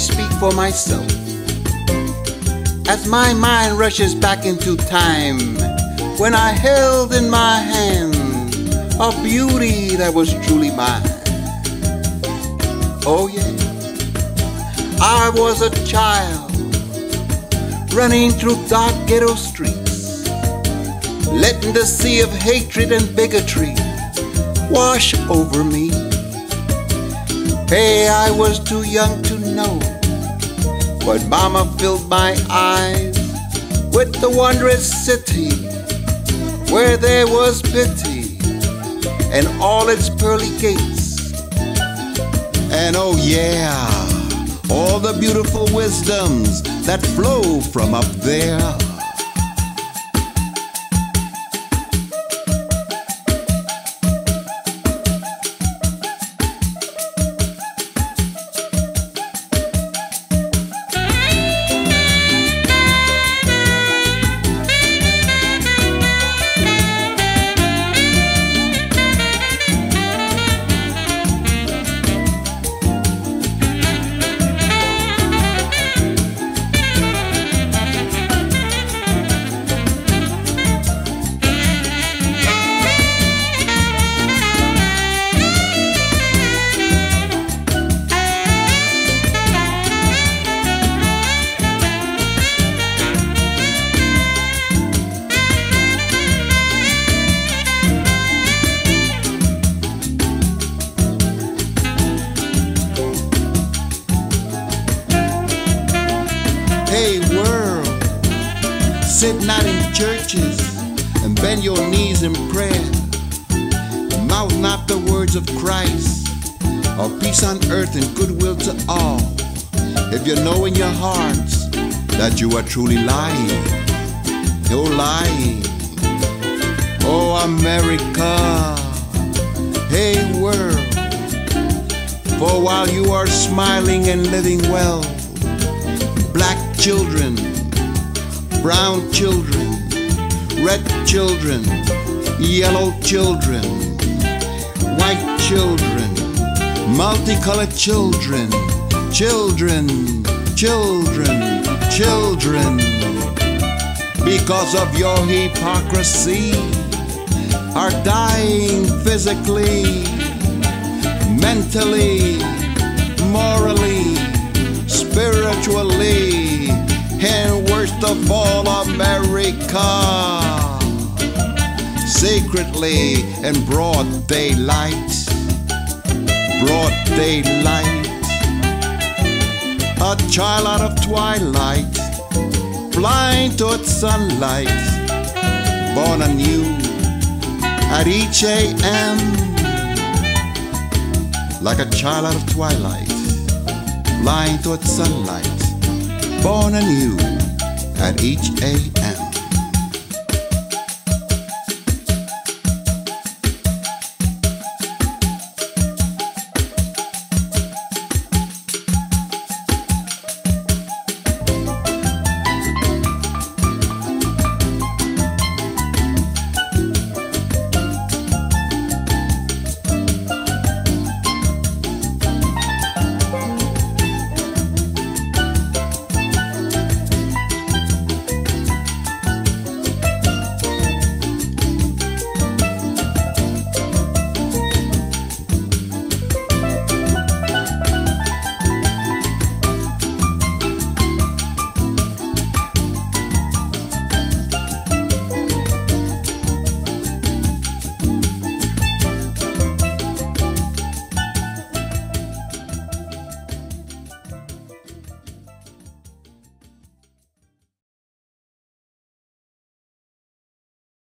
Speak for myself. As my mind rushes back into time, when I held in my hand a beauty that was truly mine. Oh, yeah. I was a child running through dark ghetto streets, letting the sea of hatred and bigotry wash over me. Hey, I was too young to know, but Mama filled my eyes with the wondrous city where there was pity and all its pearly gates. And oh, yeah, all the beautiful wisdoms that flow from up there. Hey world, sit not in churches and bend your knees in prayer. Mouth not the words of Christ, of peace on earth and goodwill to all. If you know in your hearts that you are truly lying, you're lying. Oh America, hey world, for while you are smiling and living well, black children, brown children, red children, yellow children, white children, multicolored children, children, children, children. Because of your hypocrisy, are dying physically, mentally, morally, spiritually, and worst of all, America. Secretly in broad daylight, broad daylight, a child out of twilight, blind to its sunlight, born anew at each AM, like a child out of twilight blind to its sunlight, born anew at each age.